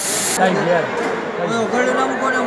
સાહેબ ઘર નામ કોને